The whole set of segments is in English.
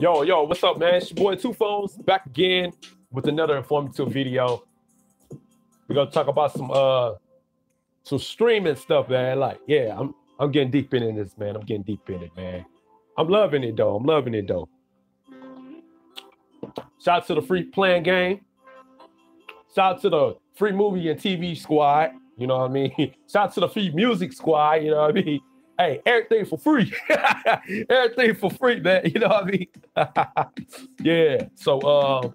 Yo, yo, what's up, man? It's your boy TuPhonez back again with another informative video. We're gonna talk about some uh some streaming stuff, man. Like, yeah, I'm I'm getting deep in this, man. I'm getting deep in it, man. I'm loving it though. I'm loving it though. Shout out to the free playing game. Shout out to the free movie and TV squad. You know what I mean? Shout out to the free music squad. You know what I mean? Hey, everything for free. everything for free, man. You know what I mean? yeah. So, um,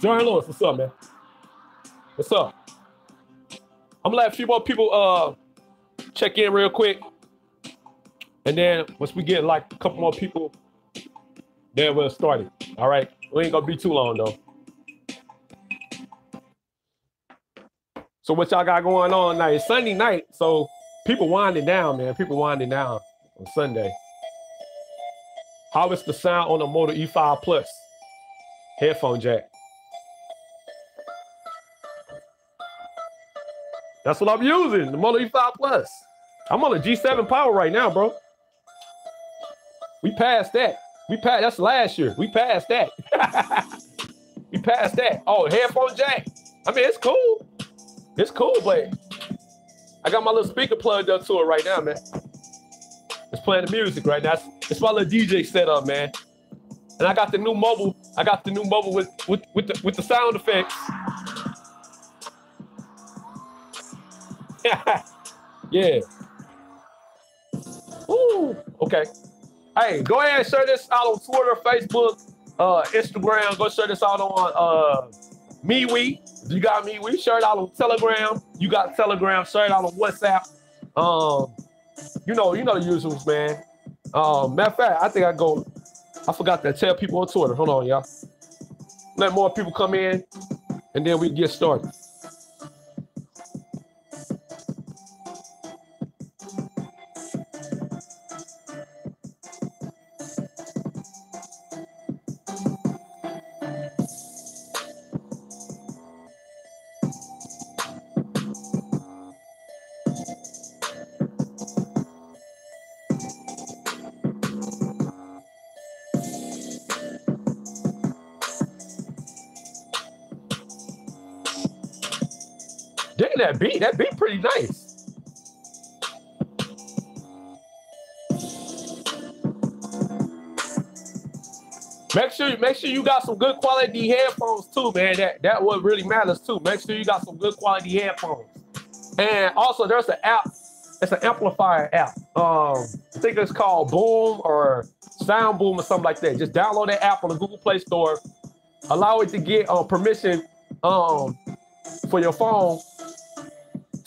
John Lewis, what's up, man? What's up? I'm gonna let a few more people uh check in real quick. And then once we get like a couple more people, then we'll start it. All right. We ain't gonna be too long though. So what y'all got going on tonight? Sunday night, so people winding down, man. People winding down on Sunday. How is the sound on the Moto E5 Plus headphone jack? That's what I'm using, the Moto E5 Plus. I'm on a G7 power right now, bro. We passed that. We passed that's last year. We passed that. we passed that. Oh, headphone jack. I mean, it's cool. It's cool, but I got my little speaker plugged up to it right now, man. It's playing the music right now. It's, it's my little DJ setup, man. And I got the new mobile. I got the new mobile with with with the with the sound effects. yeah. Ooh, okay. Hey, go ahead and share this out on Twitter, Facebook, uh, Instagram. Go share this out on uh MeWe. You got me. We shared out on Telegram. You got Telegram. shared out on WhatsApp. Um, you know, you know the usuals, man. Um, matter of fact, I think I go. I forgot to tell people on Twitter. Hold on, y'all. Let more people come in, and then we get started. That beat. That beat pretty nice. Make sure, make sure you got some good quality headphones too, man. That that what really matters too. Make sure you got some good quality headphones. And also, there's an app. It's an amplifier app. Um, I think it's called Boom or Sound Boom or something like that. Just download that app on the Google Play Store. Allow it to get uh, permission um, for your phone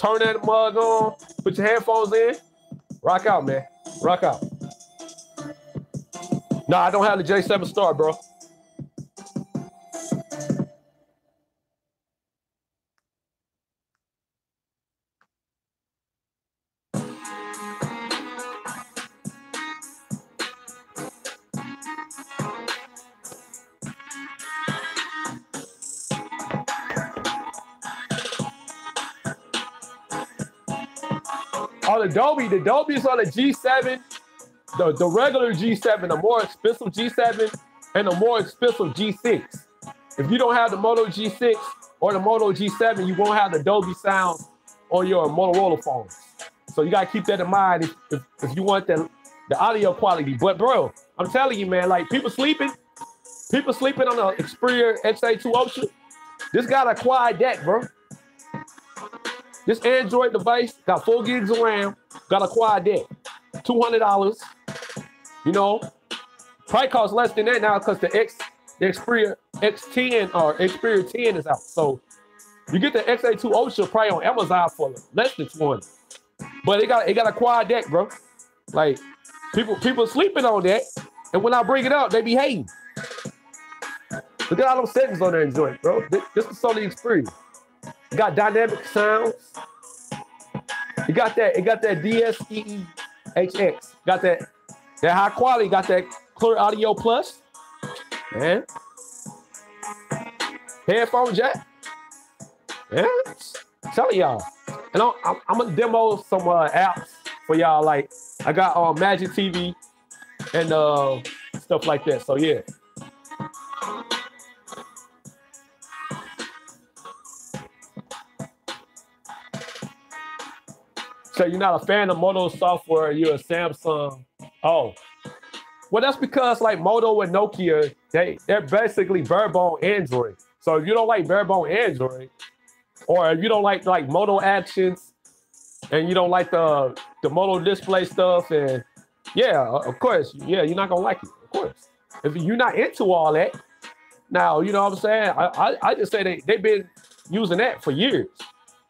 turn that mug on, put your headphones in, rock out, man. Rock out. No, I don't have the J7 Star, bro. The Dolby, the Dolby's on the G7, the, the regular G7, the more expensive G7, and the more expensive G6. If you don't have the Moto G6 or the Moto G7, you won't have the Dolby sound on your Motorola phones. So you gotta keep that in mind if, if, if you want the, the audio quality. But bro, I'm telling you, man, like people sleeping, people sleeping on the Xperia XA2 Ultra. This got a quad DAC, bro. This Android device got four gigs of RAM, got a quad DAC, two hundred dollars. You know, probably costs less than that now because the X, the Xperia X10 or Xperia 10 is out. So you get the XA2 Ultra probably on Amazon for less than 20. But it got it got a quad DAC, bro. Like people people sleeping on that, and when I bring it up, they be hating. Look at all those settings on there, joint, bro. This is Sony Xperia. Got dynamic sounds. It got that. It got that DSEE HX. Got that. That high quality. Got that clear audio plus. Man. Headphone jack. Yeah. Telling y'all. And I'm, I'm, I'm gonna demo some uh, apps for y'all. Like I got um Magic TV and uh stuff like that. So yeah. So you're not a fan of Moto software, you're a Samsung. Oh. Well, that's because like Moto and Nokia, they they're basically barebone Android. So if you don't like barebone Android, or if you don't like like Moto actions, and you don't like the the Moto display stuff, and yeah, of course, yeah, you're not gonna like it, of course. If you're not into all that, now you know what I'm saying. I I, I just say they they've been using that for years.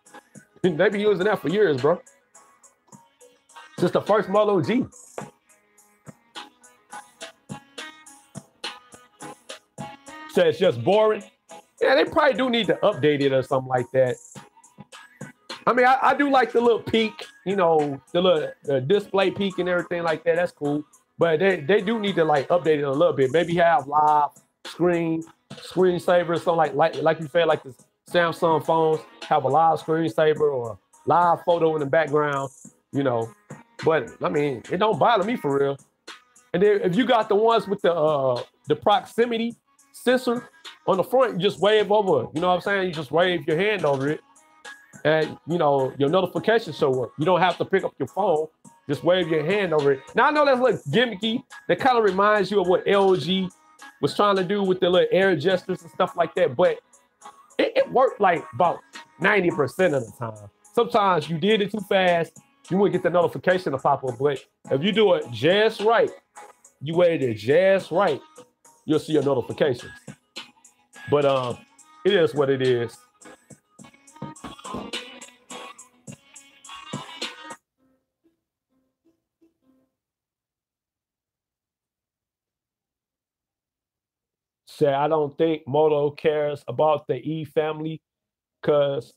they've been using that for years, bro. Since the first Moto G. So it's just boring. Yeah, they probably do need to update it or something like that. I mean, I, I do like the little peak, you know, the little the display peak and everything like that. That's cool. But they, they do need to like update it a little bit. Maybe have live screen, screensaver, or something like like like you said, like the Samsung phones have a live screensaver or live photo in the background, you know. But I mean, it don't bother me for real. And then if you got the ones with the uh the proximity sensor on the front, you just wave over. You know what I'm saying? You just wave your hand over it, and you know your notifications show up. You don't have to pick up your phone. Just wave your hand over it. Now I know that's like gimmicky. That kind of reminds you of what LG was trying to do with the little air gestures and stuff like that. But it, it worked like about 90% of the time. Sometimes you did it too fast, you wouldn't get the notification to pop up. But if you do it just right, you wait it just right, you'll see your notifications. But um, it is what it is. Say, I don't think Moto cares about the E family because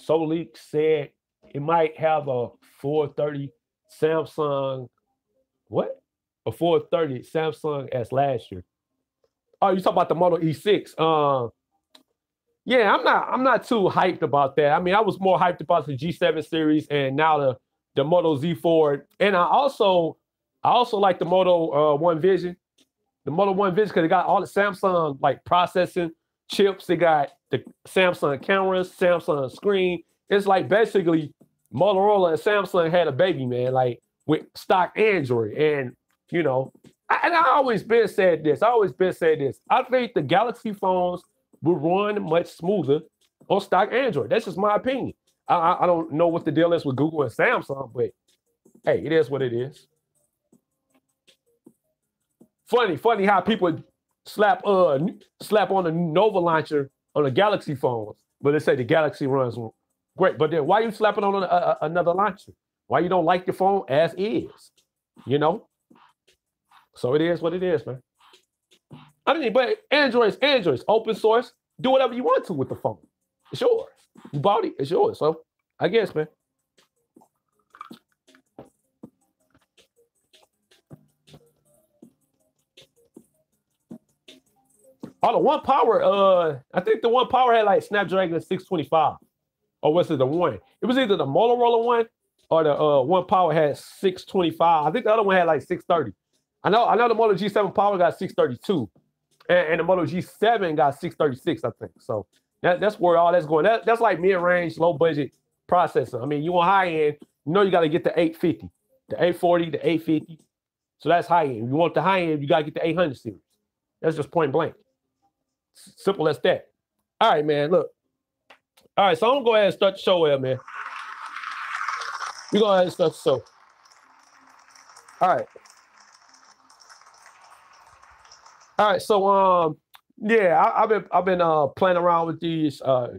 Solik said it might have a 430 Samsung, what? A 430 Samsung as last year. Oh, you talk about the Moto E6. Uh, yeah, I'm not I'm not too hyped about that. I mean, I was more hyped about the G7 series and now the the Moto Z4. And I also I also like the Moto uh, One Vision. The Moto One Vision because it got all the Samsung like processing chips. They got the Samsung cameras, Samsung screen. It's like basically Motorola and Samsung had a baby, man, like with stock Android. And you know, I, and I always been said this. I always been said this. I think the Galaxy phones will run much smoother on stock Android. That's just my opinion. I, I, I don't know what the deal is with Google and Samsung, but hey, it is what it is. Funny, funny how people slap uh slap on a Nova launcher on a Galaxy phone, but they say the Galaxy runs great. But then why are you slapping on a, a, another launcher? Why you don't like your phone as is? You know, so it is what it is, man. I mean, but Android's Android's open source. Do whatever you want to with the phone. It's yours. You bought it. It's yours. So I guess, man. Oh, the one power. Uh, I think the one power had like Snapdragon 625, or was it the one? It was either the Motorola one or the uh one power had 625. I think the other one had like 630. I know, I know the Moto G7 Power got 632, and, and the Moto G7 got 636, I think. So that, that's where all that's going. That, that's like mid-range, low budget processor. I mean, you want high end, you know you got to get the 850, the 840, the 850. So that's high end. You want the high end, you got to get the 800 series. That's just point blank. Simple as that. All right, man. Look. All right, so I'm gonna go ahead and start the show here, man. We go ahead and start the show. All right. All right, so um, yeah, I, have been I've been uh playing around with these uh,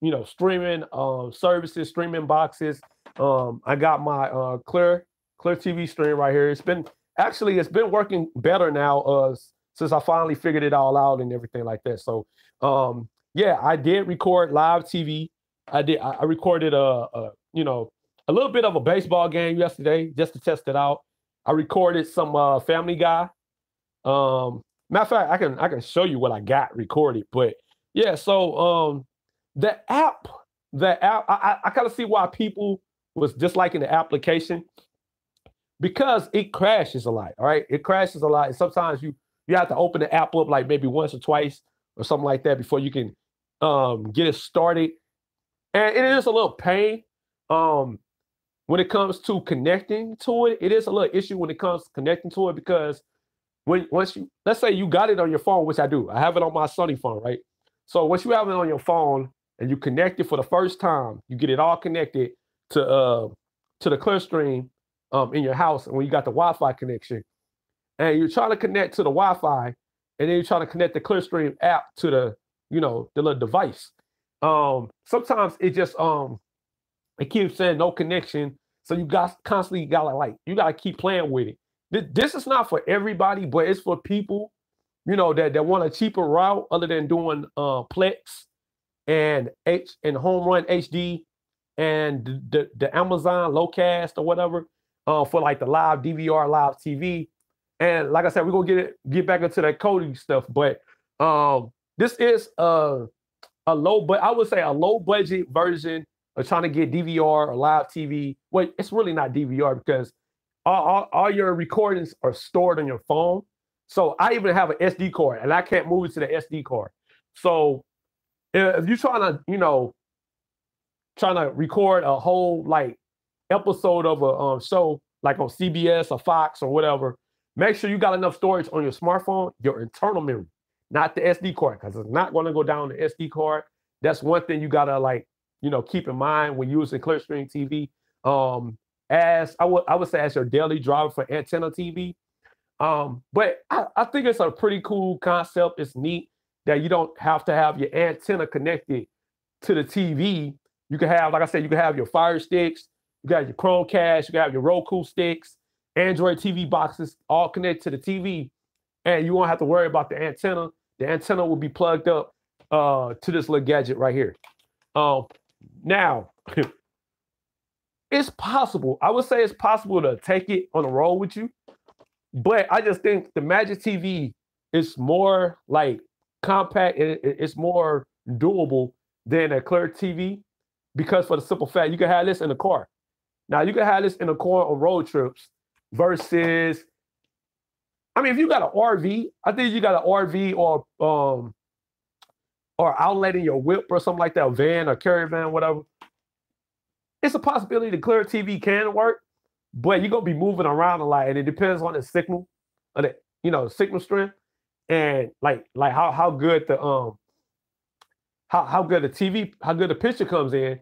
you know, streaming um services, streaming boxes. Um, I got my uh Clear Clear TV stream right here. It's been actually it's been working better now uh since I finally figured it all out and everything like that. So um, yeah, I did record live TV. I did I recorded a, a you know a little bit of a baseball game yesterday just to test it out. I recorded some uh, Family Guy. Um, Matter of fact, I can I can show you what I got recorded. But yeah, so um the app, the app, I, I kind of see why people was disliking the application. because it crashes a lot. All right, it crashes a lot, and sometimes you you have to open the app up like maybe once or twice or something like that before you can um, get it started. And it is a little pain um, when it comes to connecting to it. It is a little issue when it comes to connecting to it because when once you let's say you got it on your phone, which I do, I have it on my Sony phone, right? So once you have it on your phone and you connect it for the first time, you get it all connected to uh to the Clearstream um in your house, and when you got the Wi-Fi connection, and you're trying to connect to the Wi-Fi, and then you're trying to connect the Clearstream app to the you know the little device. Um, sometimes it just um it keeps saying no connection, so you got constantly gotta like you gotta keep playing with it. This, is not for everybody, but it's for people you know that that want a cheaper route other than doing uh Plex and H and Home Run HD and the the Amazon Locast or whatever uh, for like the live DVR, live TV. And like I said, we're gonna get it get back into that coding stuff, but um, this is a a low, but I would say a low budget version of trying to get DVR or live TV. Well, it's really not DVR because all, all, all your recordings are stored on your phone. So I even have an SD card, and I can't move it to the SD card. So if you're trying to, you know, trying to record a whole like episode of a um, show like on CBS or Fox or whatever, make sure you got enough storage on your smartphone, your internal memory, not the SD card, because it's not going to go down the SD card. That's one thing you gotta like, you know, keep in mind when using Clearstream TV. Um, as I would I would say as your daily driver for antenna TV. Um, but I, I think it's a pretty cool concept. It's neat that you don't have to have your antenna connected to the TV. You can have, like I said, you can have your Fire Sticks, you got your Chromecast, you got your Roku sticks, Android TV boxes, all connected to the TV, and you won't have to worry about the antenna. The antenna will be plugged up uh, to this little gadget right here. Um, now, it's possible. I would say it's possible to take it on the road with you, but I just think the Magic TV is more like compact. It, it's more doable than a Clear TV because for the simple fact you can have this in the car. Now you can have this in a car on road trips versus. I mean, if you got an RV, I think you got an RV or um or outlet in your whip or something like that, van or caravan, whatever. It's a possibility the clear TV can work, but you're gonna be moving around a lot, and it depends on the signal, or the you know signal strength, and like like how how good the um how how good the TV how good the picture comes in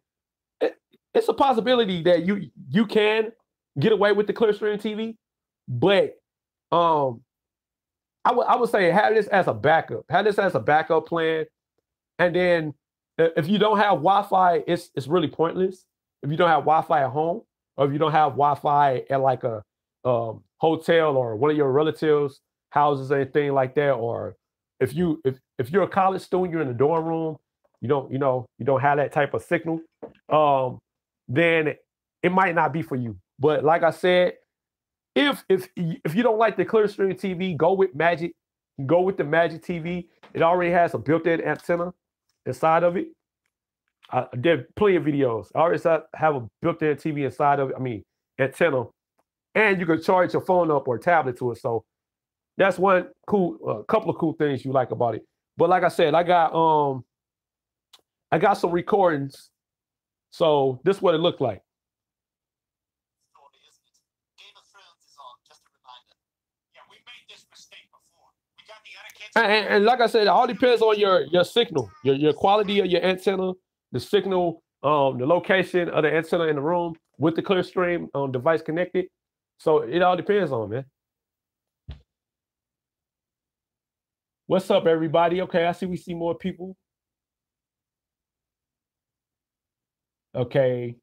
it's a possibility that you you can get away with the Clearstream TV, but um, I would I would say have this as a backup. Have this as a backup plan, and then if you don't have Wi-Fi, it's it's really pointless. If you don't have Wi-Fi at home, or if you don't have Wi-Fi at like a um, hotel or one of your relatives' houses, or anything like that, or if you if if you're a college student, you're in the dorm room, you don't you know you don't have that type of signal. Um, then it might not be for you. But like I said, if if if you don't like the Clearstream TV, go with Magic. Go with the Magic TV. It already has a built-in antenna inside of it. I did plenty of videos. I already have a built-in TV inside of it. I mean, antenna, and you can charge your phone up or tablet to it. So that's one cool, a uh, couple of cool things you like about it. But like I said, I got um, I got some recordings so this is what it looked like. And, and, like I said, it all depends on your your signal, your your quality of your antenna, the signal, um, the location of the antenna in the room with the Clearstream um, device connected. So it all depends on man. What's up, everybody? Okay, I see we see more people. Okay,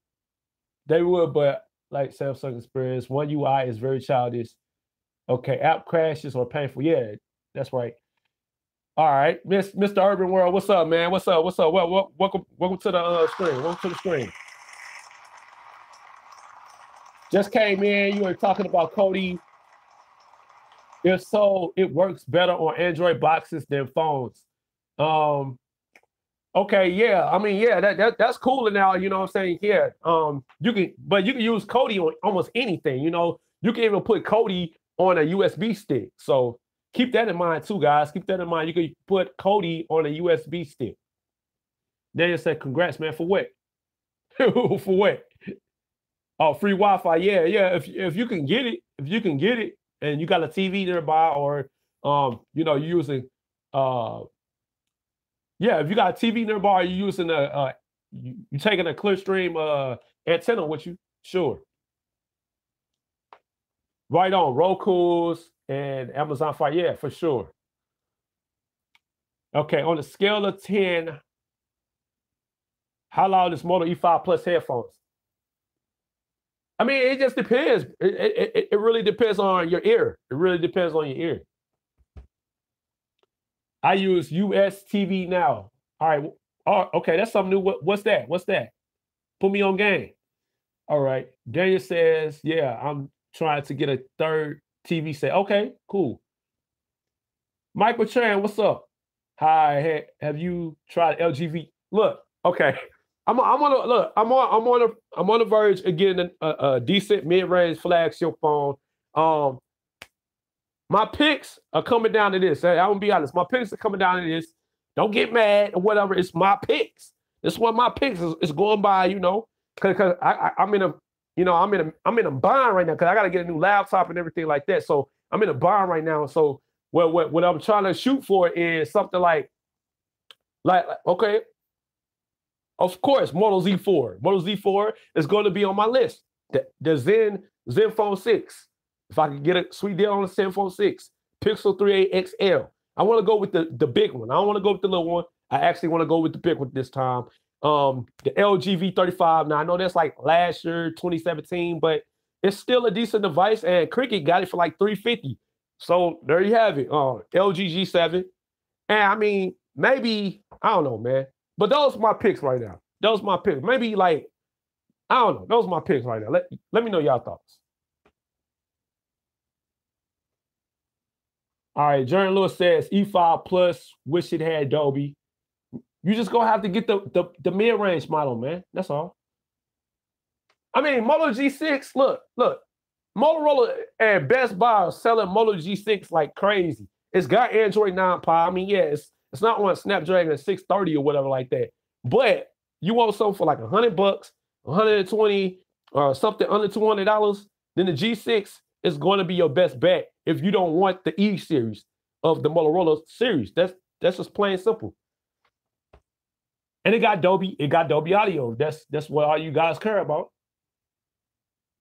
they would, but like Samsung experience, one UI is very childish. Okay, app crashes or painful. Yeah, that's right. All right, Miss Mr. Urban World, what's up, man? What's up? What's up? Well, welcome, welcome to the uh, screen. Welcome to the screen. Just came in. You were talking about Kodi. If so, it works better on Android boxes than phones. Um, Okay, yeah. I mean, yeah, that, that that's cool now, you know what I'm saying? Yeah. Um, you can but you can use Kodi on almost anything, you know. You can even put Kodi on a USB stick. So keep that in mind too, guys. Keep that in mind. You can put Kodi on a USB stick. Daniel said, "Congrats, man, for what? for what? Oh, free Wi-Fi. Yeah, yeah. If if you can get it, if you can get it, and you got a TV nearby, or um, you know, you're using uh, yeah, if you got a TV nearby, you're using a uh, you, you taking a Clearstream uh antenna with you, sure. Right on, Roku's and Amazon Fire, yeah, for sure. Okay, on a scale of 10, how loud is Moto E5 Plus headphones? I mean, it just depends. It, it, it really depends on your ear. It really depends on your ear. I use US TV now. All right. Oh, okay, that's something new. What, what's that? What's that? Put me on game. All right. Daniel says, yeah, I'm trying to get a third TV say, Okay, cool. Michael Chan, what's up? Hi, have you tried LGV? Look, okay. I'm I'm on a look. I'm on I'm on a I'm on the verge of getting a, a, decent mid range flagship phone. Um, my picks are coming down to this. I'm gonna be honest. My picks are coming down to this. Don't get mad or whatever. It's my picks. This one my picks is, is going by. You know, because cause I, I I'm in a you know I'm in a I'm in a bind right now because I got to get a new laptop and everything like that. So I'm in a bind right now. So what what what I'm trying to shoot for is something like like okay of course, Moto Z4. Moto Z4 is going to be on my list. The, the Zen ZenFone 6. If I could get a sweet deal on the ZenFone 6, Pixel 3a XL. I want to go with the, the big one. I don't want to go with the little one. I actually want to go with the big one this time. Um, the LG V35. Now I know that's like last year, 2017, but it's still a decent device. And Cricket got it for like 350. So there you have it. Uh, LG G7. And I mean, maybe I don't know, man. But those are my picks right now. Those are my picks. Maybe like, I don't know. Those are my picks right now. Let, let me know y'all thoughts. All right, Jordan Lewis says E5 Plus, wish it had Dolby. You just gonna have to get the, the, the mid-range model, man. That's all. I mean, Moto G6, look, look. Motorola and Best Buy are selling Moto G6 like crazy. It's got Android 9 Pie. I mean, yeah, it's it's not on Snapdragon 630 or whatever like that. But you want something for like a 100 bucks, 120 or uh, something under $200, then the G6 is going to be your best bet if you don't want the E series of the Motorola series. That's that's just plain simple. And it got Dolby, it got Dolby Audio. That's that's what all you guys care about.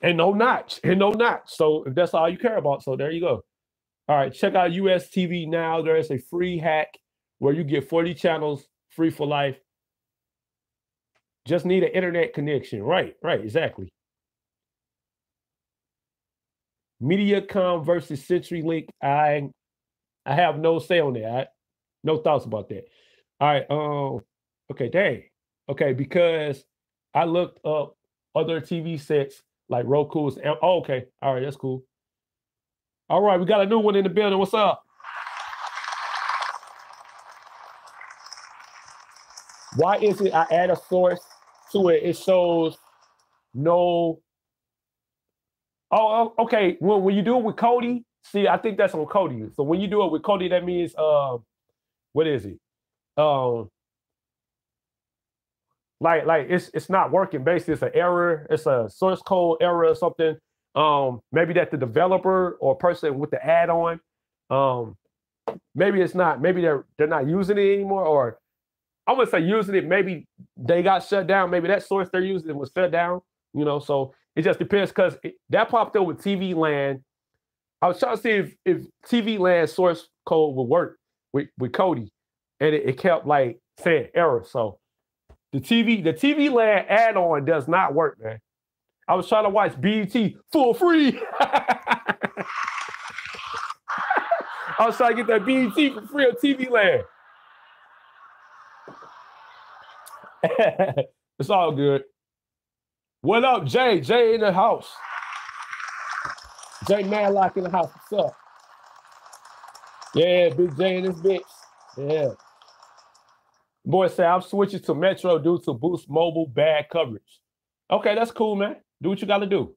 And no notch, and no notch. So if that's all you care about, so there you go. All right, check out US TV now. There is a free hack where you get 40 channels free for life. Just need an internet connection. Right, right, exactly. MediaCom versus CenturyLink. I I have no say on that. I, no thoughts about that. All right. Um. Okay. Dang. Okay. Because I looked up other TV sets like Roku's. Oh, okay. All right. That's cool. All right. We got a new one in the building. What's up? Why is it I add a source to it? It shows no. Oh, oh, okay. When when you do it with Kodi, see, I think that's on Kodi. So when you do it with Kodi, that means uh, what is it? Um, like like it's it's not working. Basically, it's an error. It's a source code error or something. Um, maybe that the developer or person with the add-on, um, maybe it's not. Maybe they're they're not using it anymore, or I would say using it, maybe they got shut down. Maybe that source they're using was shut down, you know. So it just depends because that popped up with TV land. I was trying to see if, if TV land source code would work with, with Kodi, and it, it kept like saying error. So the TV, the TV land add-on does not work, man. I was trying to watch BET for free. I was trying to get that BET for free on TV land. it's all good. What up, Jay? Jay in the house. Jay Madlock in the house. What's up? Yeah, Big Jay in this bitch. Yeah. Boy say I'm switching to Metro due to boost mobile bad coverage. Okay, that's cool, man. Do what you gotta do.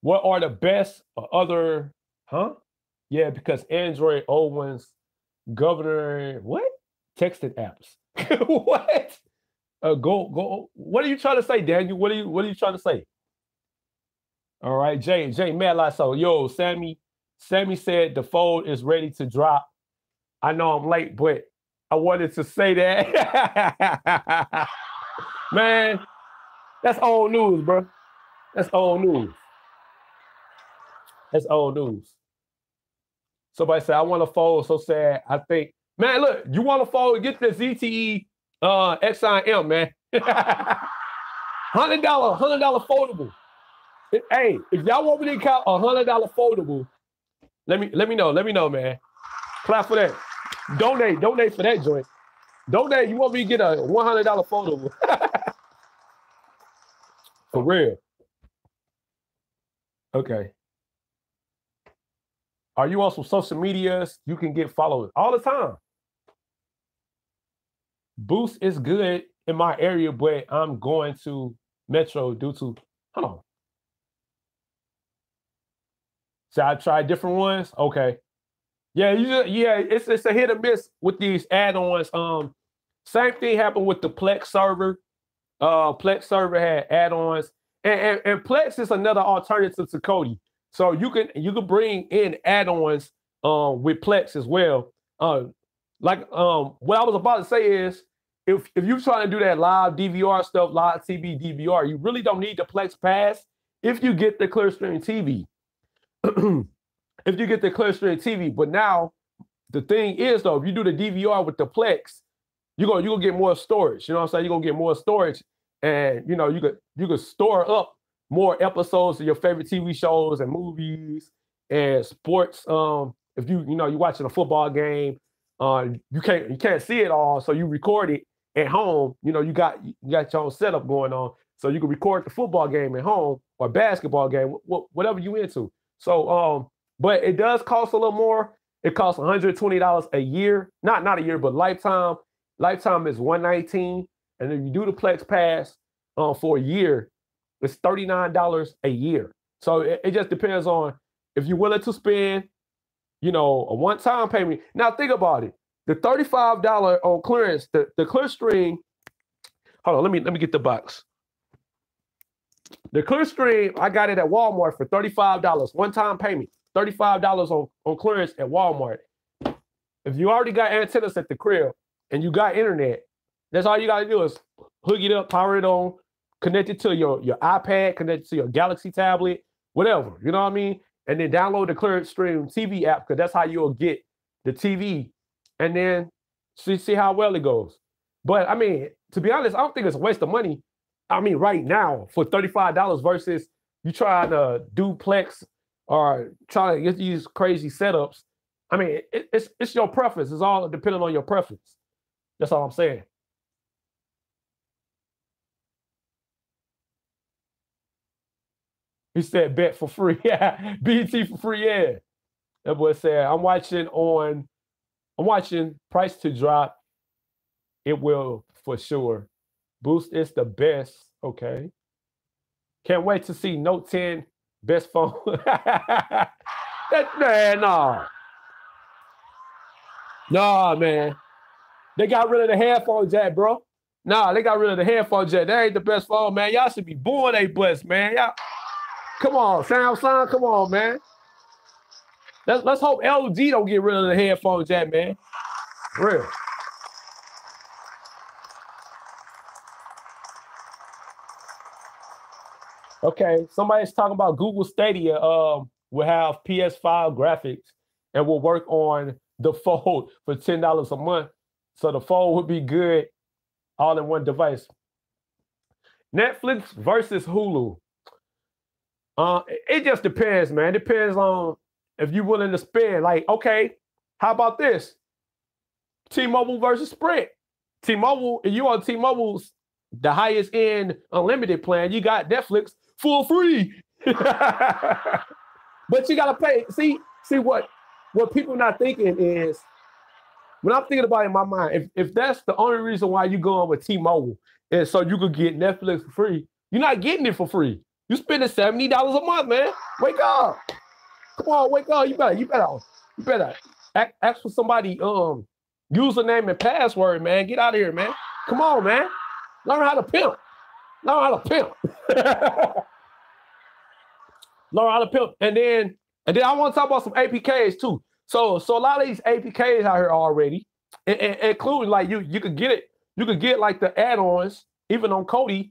What are the best other, huh? Yeah, because Android owns governor, what? Texted apps. what? Uh, go, go. What are you trying to say, Daniel? What are you, what are you trying to say? All right, Jay, Jay, Mad so yo, Sammy, Sammy said the fold is ready to drop. I know I'm late, but I wanted to say that. Man, that's old news, bro. That's old news. That's old news. Somebody said, I want to fold so sad. I think, man, look, you want to fold, get the ZTE uh XIM, man. hundred dollar, hundred dollar foldable. Hey, if y'all want me to count a hundred dollar foldable, let me let me know. Let me know, man. Clap for that. Donate, donate for that joint. Donate. You want me to get a one hundred dollar foldable? for real. Okay. Are you on some social medias? You can get followers all the time. Boost is good in my area, but I'm going to Metro due to hold on. So I tried different ones. Okay. Yeah, just, yeah, it's it's a hit or miss with these add-ons. Um, same thing happened with the Plex server. Uh, Plex server had add-ons, and, and, and Plex is another alternative to Kodi. So you can you can bring in add-ons um with Plex as well. Uh, like um, what I was about to say is if if you're trying to do that live DVR stuff, live TV DVR, you really don't need the Plex Pass if you get the Clearstream TV. if you get the Clearstream TV. But now the thing is though, if you do the DVR with the Plex, you're gonna you gonna get more storage. You know what I'm saying? You're gonna get more storage, and you know you could you could store up more episodes of your favorite TV shows and movies and sports. Um, if you you know you're watching a football game, uh, you can't you can't see it all, so you record it at home. You know you got you got your own setup going on, so you can record the football game at home or basketball game, wh- whatever you into. So, um, but it does cost a little more. It costs $120 a year, not not a year, but lifetime. Lifetime is 119, and if you do the Plex Pass uh, for a year, it's $39 a year. So it, it just depends on if you're willing to spend, you know, a one-time payment. Now think about it. The $35 on clearance, the, the Clearstream. Hold on, let me let me get the box. The clear Clearstream, I got it at Walmart for $35, one-time payment, $35 on, on clearance at Walmart. If you already got antennas at the crib and you got internet, that's all you got to do is hook it up, power it on, connect it to your, your iPad, connect it to your Galaxy tablet, whatever. You know what I mean? And then download the Clearstream TV app because that's how you'll get the TV. And then see, see how well it goes. But I mean, to be honest, I don't think it's a waste of money I mean, right now for $35 versus you trying to duplex or trying to get these crazy setups. I mean, it, it's it's your preference. It's all depending on your preference. That's all I'm saying. He said bet for free. Yeah. BT for free. Yeah. That boy said, I'm watching on, I'm watching price to drop. It will for sure. Boost is the best. Okay. Can't wait to see Note 10 best phone. that man, no. Nah, man. They got rid of the headphone jack, bro. Nah, they got rid of the headphone jack. That ain't the best phone, man. Y'all should be born a bust, man. Y'all, come on, Samsung, come on, man. Let's let's hope LG don't get rid of the headphone jack, man. Real. Okay, somebody's talking about Google Stadia um, will have PS5 graphics and will work on the Fold for ten dollars a month. So the Fold would be good all in one device. Netflix versus Hulu. Uh, it just depends, man. It depends on if you're willing to spend. Like, okay, how about this? T-Mobile versus Sprint. T-Mobile, you on T-Mobile's the highest end unlimited plan, you got Netflix for free. but you gotta pay. See, see what what people not thinking is when I'm thinking about it in my mind, if, if that's the only reason why you going with T-Mobile, and so you could get Netflix for free, you're not getting it for free. You spending seventy dollars a month, man. Wake up. Come on, wake up. You better, you better, you better ask, ask for somebody um username and password, man. Get out of here, man. Come on, man. Learn how to pimp. Learn how to pimp. Learn how to pimp. And then, and then I want to talk about some APKs too. So, so a lot of these APKs out here already, including like you, you could get it. You could get like the add-ons, even on Kodi,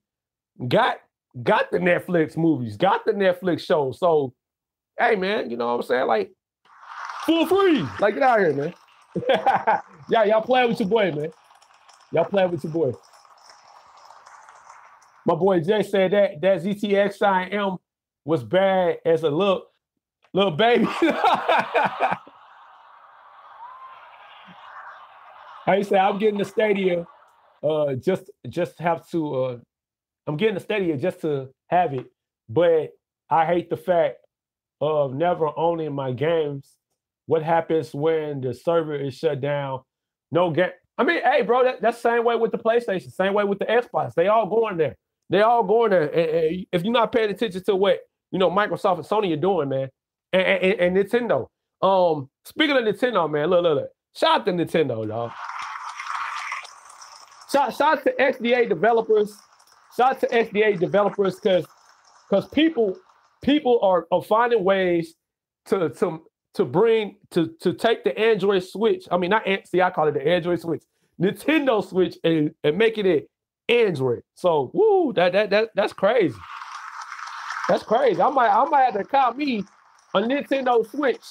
got got the Netflix movies, got the Netflix shows. So, hey man, you know what I'm saying? Like, full free. Like, get out here, man. yeah, y'all playing with your boy, man. Y'all playing with your boy. My boy Jay said that that ZTE Axon M was bad as a little little baby. I say I'm getting the Stadia. uh, just just have to. Uh, I'm getting the Stadia just to have it, but I hate the fact of never owning my games. What happens when the server is shut down? No game. I mean, hey, bro, that, that's same way with the PlayStation, same way with the Xbox. They all going there. They all going there. If you're not paying attention to what you know Microsoft and Sony are doing, man, and, and, and Nintendo. Um, speaking of Nintendo, man, look, look, look. Shout out to Nintendo, y'all. Shout, shout out to XDA developers. Shout out to XDA developers because because people people are, are finding ways to to to bring to to take the Android Switch. I mean, not see, I call it the Android Switch, Nintendo Switch, and, and making it Android. So, woo, that that that that's crazy. That's crazy. I might I might have to call me a Nintendo Switch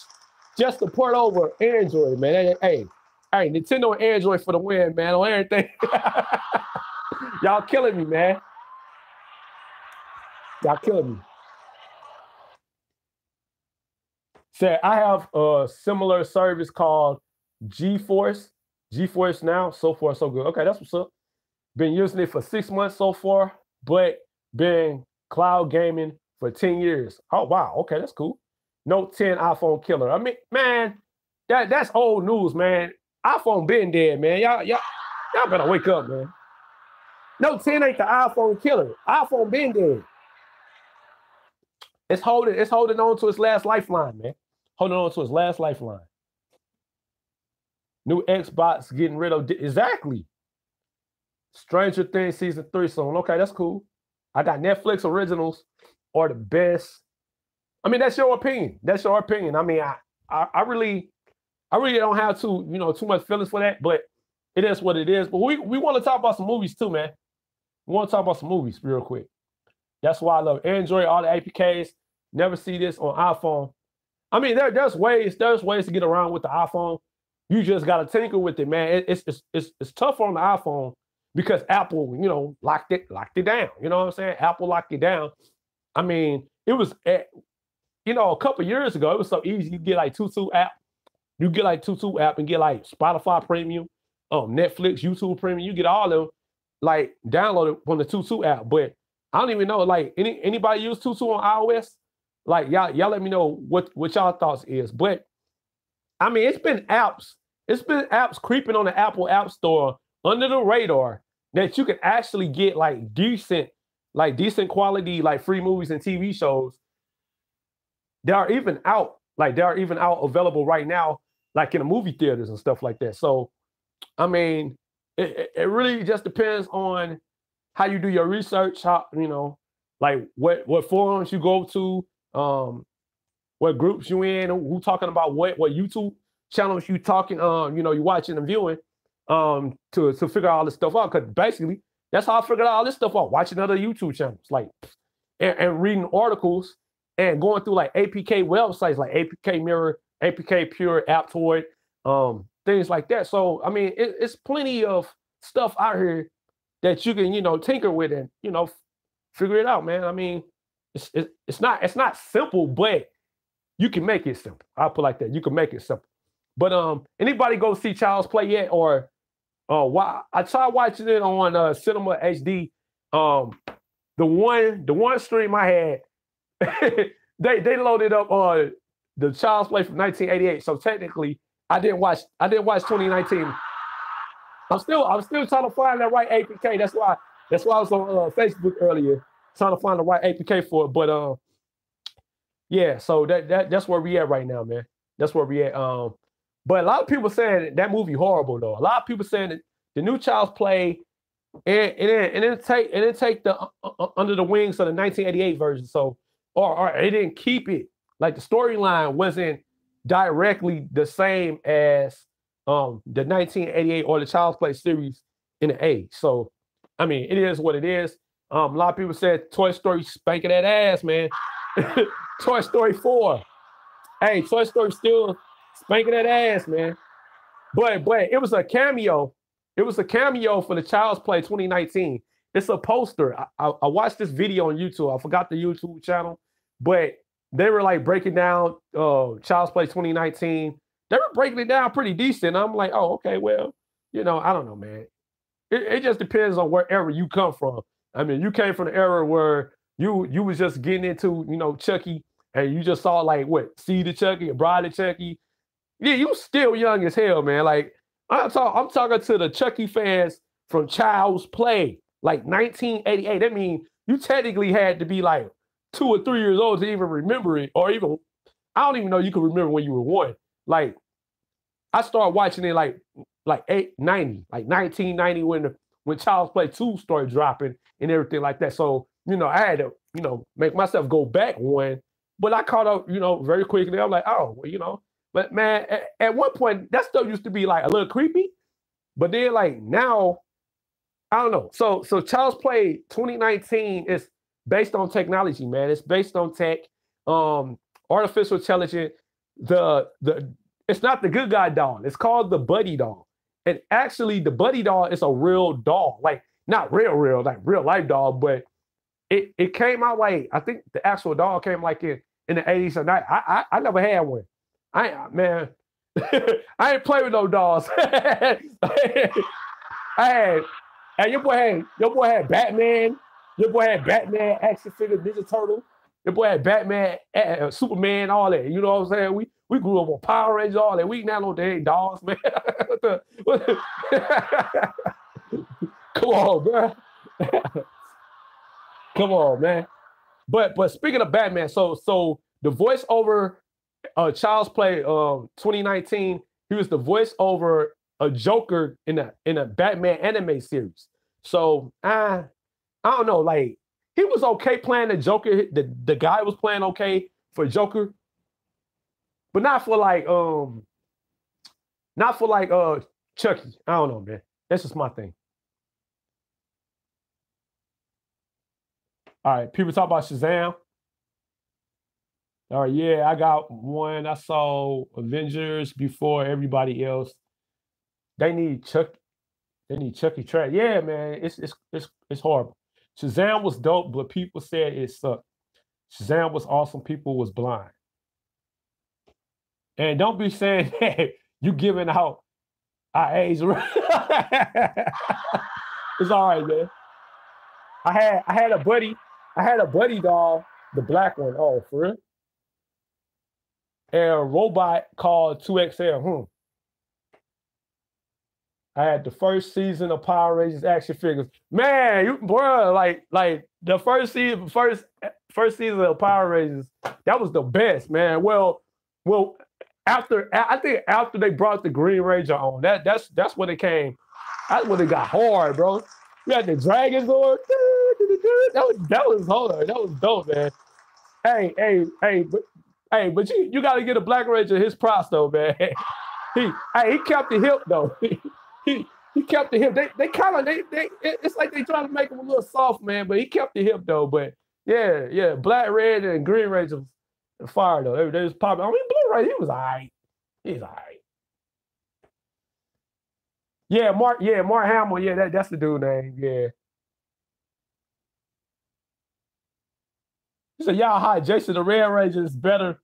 just to port over Android, man. Hey, hey, Nintendo and Android for the win, man. On everything. Y'all killing me, man. Y'all killing me. Said I have a similar service called GeForce. GeForce now, so far so good. Okay, that's what's up. Been using it for six months so far, but been cloud gaming for 10 years. Oh, wow. Okay, that's cool. Note 10 iPhone killer. I mean, man, that that's old news, man. iPhone been dead, man. Y'all, y'all, y'all better wake up, man. Note 10 ain't the iPhone killer. iPhone been dead. It's holding, it's holding on to its last lifeline, man. Holding on to its last lifeline. New Xbox getting rid of exactly. Stranger Things season three soon. Okay, that's cool. I got Netflix originals are the best. I mean, that's your opinion. That's your opinion. I mean, I, I, I really, I really don't have too, you know, too much feelings for that, but it is what it is. But we we want to talk about some movies too, man. We want to talk about some movies real quick. That's why I love Android, all the APKs. Never see this on iPhone. I mean, there, there's ways, there's ways to get around with the iPhone. You just gotta tinker with it, man. It, it's, it's it's it's tough on the iPhone because Apple, you know, locked it locked it down. You know what I'm saying? Apple locked it down. I mean, it was at, you know, a couple years ago, it was so easy. You get like Tutu app, you get like Tutu app and get like Spotify Premium, um, Netflix, YouTube Premium. You get all of them like downloaded from the Tutu app. But I don't even know, like any anybody use Tutu on iOS? Like y'all, y'all let me know what what y'all thoughts is. But I mean, it's been apps, it's been apps creeping on the Apple App Store under the radar that you can actually get like decent, like decent quality, like free movies and TV shows. They are even out, like they are even out available right now, like in the movie theaters and stuff like that. So, I mean, it, it really just depends on how you do your research, how you know, like what what forums you go to, um, what groups you in, who talking about what, what YouTube channels you talking, um, you know, you watching and viewing um to to figure all this stuff out. Because basically, that's how I figured all this stuff out. Watching other YouTube channels, like and, and, reading articles and going through like APK websites like APK Mirror, APK Pure, Aptoide, um, things like that. So I mean, it, it's plenty of stuff out here that you can you know tinker with and you know figure it out, man. I mean, it's it, it's not it's not simple, but you can make it simple. I'll put like that. You can make it simple. But um, anybody go see Child's Play yet, or uh, why I tried watching it on uh, Cinema HD. Um, the one the one stream I had, they they loaded up on uh, the Child's Play from 1988. So technically, I didn't watch I didn't watch 2019. I'm still I'm still trying to find that right APK. That's why that's why I was on uh, Facebook earlier trying to find the right APK for it. But uh, yeah, so that that that's where we at right now, man. That's where we at. Um, but a lot of people saying that movie horrible though. A lot of people saying that the new Child's Play and and then, and then take and then take the uh, uh, under the wings of the 1988 version. So or, or it didn't keep it like the storyline wasn't directly the same as um the 1988 or the Child's Play series in the A. So I mean, it is what it is. Um, a lot of people said Toy Story spanking that ass, man. Toy Story 4. Hey, Toy Story still spanking that ass, man. But but it was a cameo. It was a cameo for the Child's Play 2019. It's a poster. I, I, I watched this video on YouTube. I forgot the YouTube channel, but they were like breaking down uh Child's Play 2019. They were breaking it down pretty decent. I'm like, oh, okay, well, you know, I don't know, man. It, it just depends on wherever you come from. I mean, you came from the era where you you was just getting into, you know, Chucky, and you just saw like what, Seed of Chucky, Bride of Chucky. Yeah, you still young as hell, man. Like I'm, talk, I'm talking to the Chucky fans from Child's Play, like 1988. That means you technically had to be like two or three years old to even remember it, or even I don't even know you can remember when you were one. Like I started watching it like like eight ninety, like 1990 when the when Child's Play 2 started dropping and everything like that. So, you know, I had to, you know, make myself go back one, but I caught up, you know, very quickly. I'm like, oh, well, you know, but man, at, one point that stuff used to be like a little creepy, but then like now, I don't know. So so Child's Play 2019 is based on technology, man. It's based on tech, um, artificial intelligence. The the it's not the good guy doll. It's called the buddy doll. And actually, the buddy doll is a real doll, like not real, real, like real life doll, but it it came out like I think the actual doll came like in in the 80s or 90s. I, I I never had one. I man, I ain't play with no dolls. I had, hey, your boy had, your boy had Batman. Your boy had Batman action figure, Ninja Turtle. Your boy had Batman, uh, Superman, all that. You know what I'm saying? We we grew up on Power Rangers, all that. We not no dang dolls, man. what the, what the? Come on, bro. Come on, man. But but speaking of Batman, so so the voiceover uh Child's Play um 2019, he was the voiceover a Joker in a in a Batman anime series. So I I don't know, like he was okay playing the Joker. The, the guy was playing okay for Joker, but not for like um not for like uh Chucky. I don't know, man. That's just my thing. All right, people talk about Shazam. All right, yeah, I got one. I saw Avengers before everybody else. They need Chuck. They need Chucky track. Yeah, man, it's it's it's it's horrible. Shazam was dope, but people said it sucked. Shazam was awesome. People was blind. And don't be saying that you giving out our age. it's all right, man. I had I had a buddy, I had a buddy doll, the black one. Oh, for real? A robot called 2XL. Hmm. I had the first season of Power Rangers action figures. Man, you bro, like like the first season, first first season of Power Rangers, that was the best, man. Well, well, after I think after they brought the Green Ranger on, that that's that's when it came. That's when it got hard, bro. We had the dragons on. That was that was hard. That was dope, man. Hey, hey, hey, but hey, but you you gotta get a Black Ranger his props though, man. He hey, he kept the hip though. he he kept the hip. They they kind of they they it's like they trying to make him a little soft, man. But he kept the hip though. But yeah, yeah, black, red, and green Ranger fire though. They, they was popular. I mean, blue Ranger, he was alright. He's alright. Yeah, Mark. Yeah, Mark Hamill. Yeah, that, that's the dude name. Yeah. So y'all hot Jason the Red Ranger is better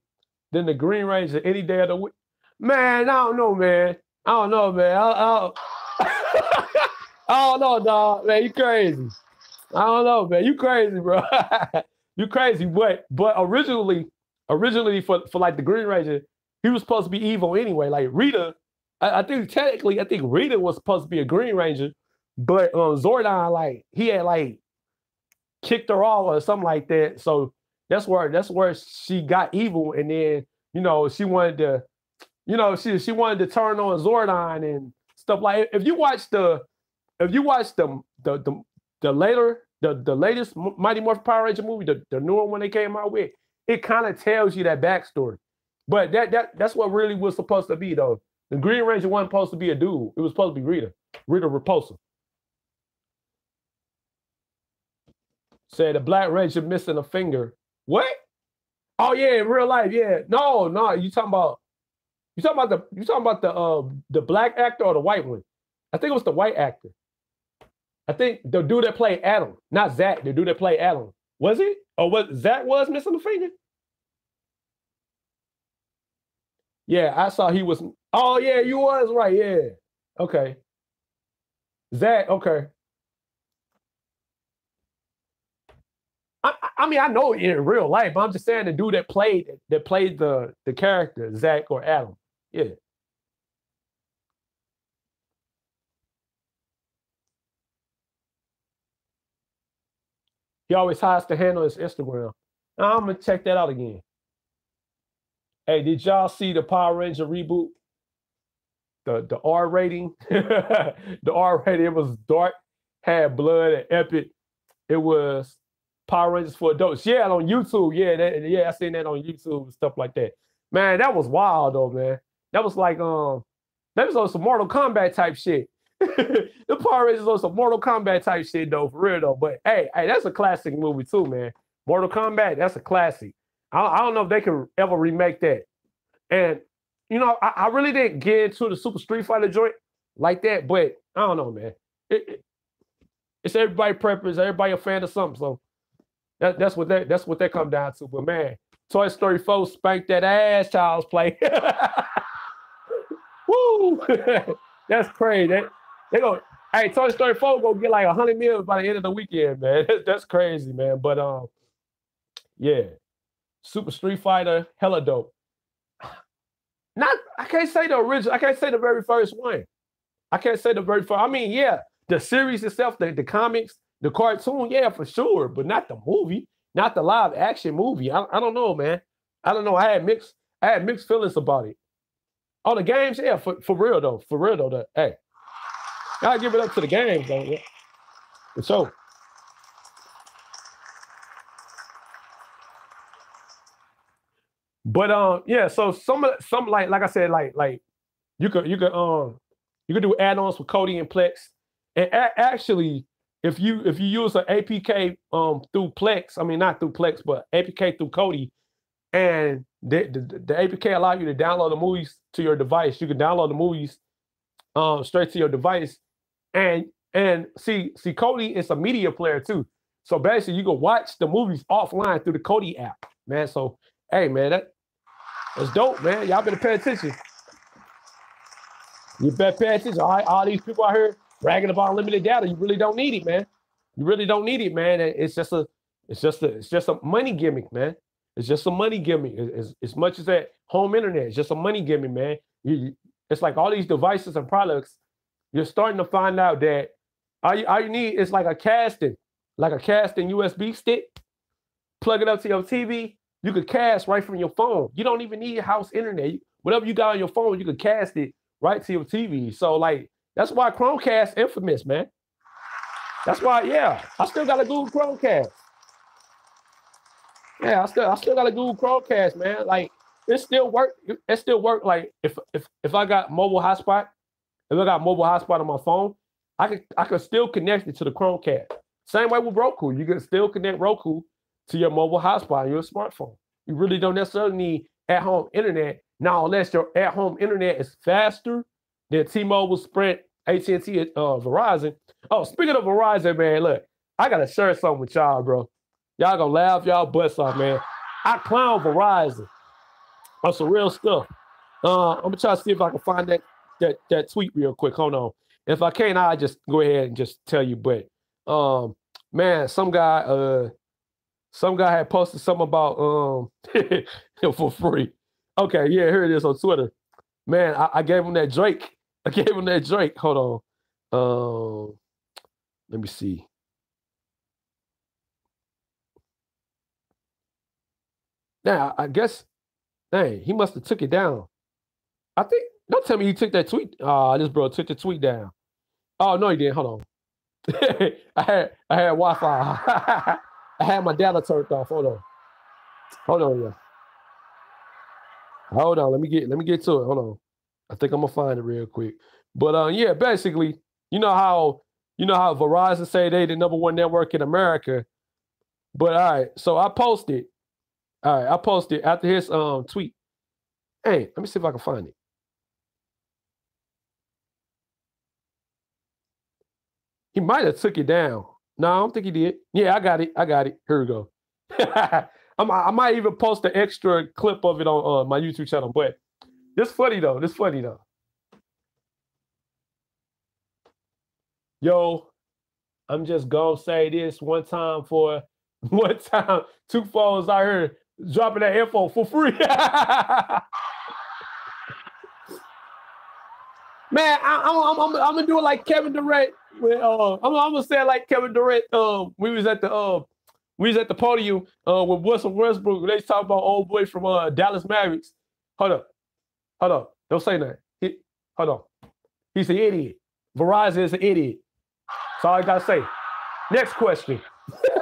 than the Green Ranger any day of the week. Man, I don't know, man. I don't know, man. I, I, I don't know, dog. Man, you crazy. I don't know, man. You crazy, bro. you crazy. But but originally, originally for, for like the Green Ranger, he was supposed to be evil anyway. Like Rita, I, I think technically, I think Rita was supposed to be a Green Ranger, but um, Zordon, like he had like kicked her off or something like that. So that's where that's where she got evil, and then you know she wanted to, you know she she wanted to turn on Zordon and stuff like. If you watch the, if you watch the the the, the later the the latest Mighty Morphin Power Ranger movie, the, the newer one they came out with, it kind of tells you that backstory. But that that that's what really was supposed to be though. The Green Ranger wasn't supposed to be a dude. It was supposed to be Rita, Rita Repulsa. Said the Black Ranger missing a finger. What? Oh yeah, in real life, yeah. No, no, you talking about you talking about the you talking about the uh the black actor or the white one? I think it was the white actor. I think the dude that played Adam, not Zach, the dude that played Adam. Was it? Or what Zach was missing a finger? Yeah, I saw he was. Oh yeah, you was right. Yeah. Okay. Zach. Okay. I, I mean, I know in real life, but I'm just saying the dude that played that played the the character Zach or Adam. Yeah. He always hides to handle his Instagram. I'm gonna check that out again. Hey, did y'all see the Power Ranger reboot? The the R rating, the R rating. It was dark, had blood, and epic. It was Power Rangers for adults. Yeah, on YouTube. Yeah, that, yeah, I seen that on YouTube and stuff like that. Man, that was wild though, man. That was like um, that was on some Mortal Kombat type shit. the Power Rangers on some Mortal Kombat type shit though, for real though. But hey, hey, that's a classic movie too, man. Mortal Kombat, that's a classic. I, I don't know if they can ever remake that. And you know, I, I, really didn't get into the Super Street Fighter joint like that, but I don't know, man. It, it, it's everybody preference, everybody a fan of something. So that, that's what that that's what that come down to. But man, Toy Story 4 spanked that ass child's play. Woo! that's crazy. That, they go, hey, Toy Story 4 go get like 100 million by the end of the weekend, man. That's crazy, man. But um, yeah, Super Street Fighter, hella dope. Not, I can't say the original. I can't say the very first one. I can't say the very first. I mean, yeah, the series itself, the, the comics, the cartoon, yeah, for sure, but not the movie, not the live action movie. I, I don't know, man. I don't know. I had mixed, I had mixed feelings about it. Oh, the games, yeah, for, for real though, for real though. The, hey, Gotta give it up to the games, though. Yeah. So. But um, yeah. So some some like like I said, like like you could you could um you could do add-ons with Kodi and Plex, and a- actually, if you if you use an APK um through Plex, I mean not through Plex, but APK through Kodi, and the, the, the APK allow you to download the movies to your device. You can download the movies um straight to your device, and and see, see, Kodi is a media player too. So basically, you can watch the movies offline through the Kodi app, man. So hey, man, that that's dope, man. Y'all better pay attention. You better pay attention. All these people out here bragging about unlimited data, you really don't need it, man. You really don't need it, man. It's just a, it's just a, it's just a money gimmick, man. It's just a money gimmick. As, as much as that home internet, it's just a money gimmick, man. You, it's like all these devices and products you're starting to find out that all you, all you need is like a casting, like a casting USB stick, plug it up to your TV. You could cast right from your phone. You don't even need house internet. Whatever you got on your phone, you could cast it right to your TV. So like that's why Chromecast infamous, man. That's why, yeah, I still got a Google Chromecast. Yeah, I still I still got a Google Chromecast, man. Like it still work. It still work. Like if if if I got mobile hotspot, if I got mobile hotspot on my phone, I could I could still connect it to the Chromecast. Same way with Roku. You can still connect Roku to your mobile hotspot on your smartphone. You really don't necessarily need at-home internet. Now, unless your at-home internet is faster than T-Mobile, Sprint, AT&T, uh, Verizon. Oh, speaking of Verizon, man, look, I gotta share something with y'all, bro. Y'all gonna laugh y'all butts off, man. I clown Verizon on some real stuff. Uh, I'm gonna try to see if I can find that that that tweet real quick. Hold on. If I can't, I just go ahead and just tell you. But um, man, some guy uh, some guy had posted something about um for free. Okay, yeah, here it is on Twitter. Man, I, I gave him that Drake. I gave him that Drake. Hold on. Um, let me see. Now I guess, dang, he must have took it down. I think. Don't tell me he took that tweet. Ah, uh, this bro took the tweet down. Oh no, he didn't. Hold on. I had I had Wi-Fi. I had my data turned off. Hold on. Hold on, yeah. Hold on. Let me get let me get to it. Hold on. I think I'm gonna find it real quick. But uh, yeah, basically, you know how you know how Verizon say they the number one network in America. But all right, so I posted. All right, I posted after his um tweet. Hey, let me see if I can find it. He might have took it down. No, I don't think he did. Yeah, I got it. I got it. Here we go. I might even post an extra clip of it on uh, my YouTube channel. But this funny though. This funny though. Yo, I'm just gonna say this one time for one time. TuPhonez out here dropping that info for free. Man, I, am gonna do it like Kevin Durant. Uh, I'm, I'm, gonna say it like Kevin Durant. Uh, we was at the uh, we was at the podium uh, with Russell Westbrook. They talk about old boy from uh, Dallas Mavericks. Hold up, hold up. Don't say that. He, hold on. He's an idiot. Verizon is an idiot. That's all I gotta say. Next question.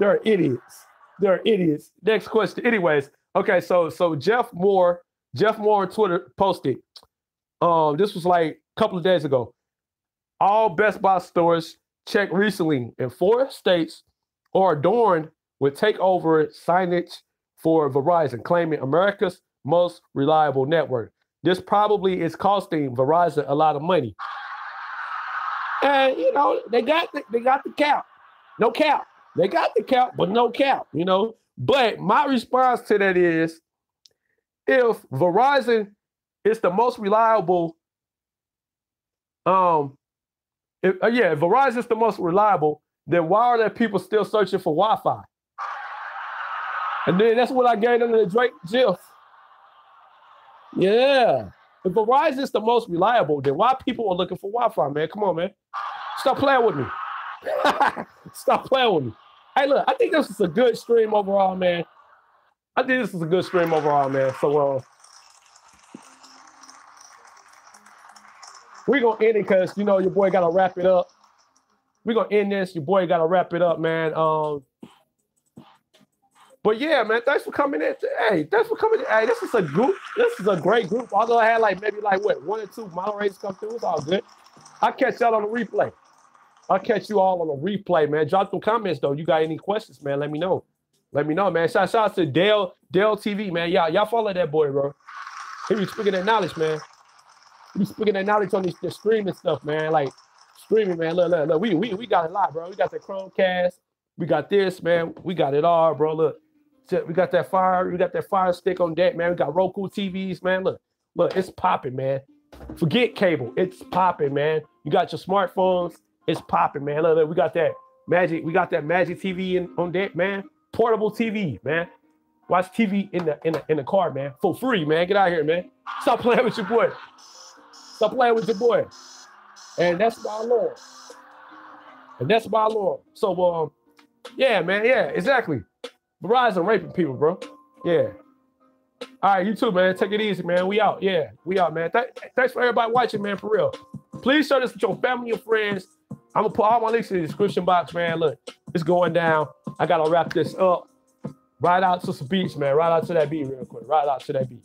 They're idiots. They're idiots. Next question. Anyways, okay. So so Jeff Moore Jeff Moore on Twitter posted. Um, this was like a couple of days ago. All Best Buy stores checked recently in four states are adorned with takeover signage for Verizon, claiming America's most reliable network. This probably is costing Verizon a lot of money. And you know, they got the, they got the cap. No cap. They got the cap, but no cap, you know. But my response to that is if Verizon is the most reliable, um, if, uh, yeah, if Verizon is the most reliable, then why are there people still searching for Wi-Fi? And then that's what I gave under the Drake GIF. Yeah. If Verizon is the most reliable, then why people are looking for Wi-Fi, man? Come on, man. Stop playing with me. Stop playing with me. Hey, look, I think this is a good stream overall, man. I think this is a good stream overall, man. So uh we're gonna end it because you know your boy gotta wrap it up. We're gonna end this. Your boy gotta wrap it up, man. Um but yeah, man, thanks for coming in. Hey, thanks for coming in. Hey, this is a group. This is a great group. Although I had like maybe like what one or two moderators come through, it's all good. I'll catch y'all on the replay. I'll catch you all on the replay, man. Drop some comments though. You got any questions, man? Let me know. Let me know, man. Shout, shout out to Dale, Dale TV, man. Y'all, y'all follow that boy, bro. He be speaking that knowledge, man. He be speaking that knowledge on this, this streaming stuff, man. Like streaming, man. Look, look, look. We, we, we got a lot, bro. We got the Chromecast. We got this, man. We got it all, bro. Look, we got that fire. We got that fire stick on deck, man. We got Roku TVs, man. Look, look, it's popping, man. Forget cable. It's popping, man. You got your smartphones. It's popping, man. Look, look, we got that magic. We got that magic TV in, on deck, man portable TV, man. Watch TV in the in the in the car, man, for free, man. Get out here, man. Stop playing with your boy. Stop playing with your boy. And that's my Lord. And that's my Lord. So um, yeah, man, yeah, exactly. Verizon raping people, bro. Yeah. All right, you too, man. Take it easy, man. We out. Yeah, we out, man. Th- thanks for everybody watching, man, for real. Please share this with your family and friends. I'm gonna put all my links in the description box, man. Look, it's going down. I gotta wrap this up. Right out to some beats, man. Right out to that beat real quick. Right out to that beat.